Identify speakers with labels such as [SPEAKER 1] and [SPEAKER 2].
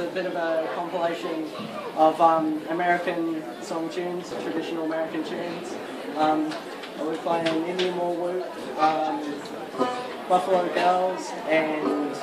[SPEAKER 1] a bit of a compilation of um, American song tunes, traditional American tunes. Um, we're playing Indian War Whoop, um, Buffalo Girls, and